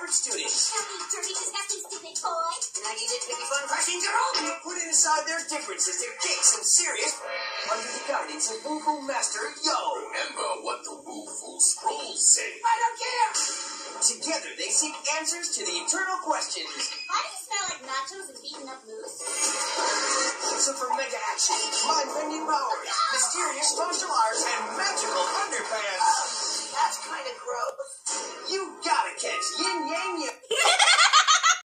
average student. Shut up, dirty, disgusting, stupid boy. Nitty-nitty fun crashing girl. Putting aside their differences to kick some serious under the guidance of Woo Foo Master Yo. Remember what the Woo Foo Scrolls say. I don't care. Together they seek answers to the eternal questions. Why do you smell like nachos and beaten up moose? Super mega action, mind bending powers, oh, mysterious martial arts, and shame you.